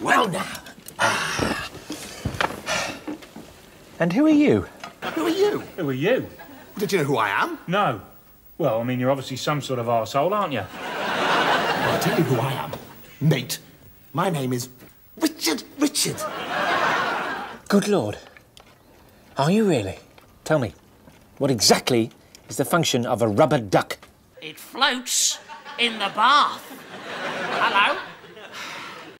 Well, now. Ah. And who are you? Who are you? Who are you? Did you know who I am? No. Well, I mean, you're obviously some sort of arsehole, aren't you? Well, I'll tell you who I am. mate. My name is Richard Richard. Good Lord. Are you really? Tell me, what exactly is the function of a rubber duck? It floats in the bath.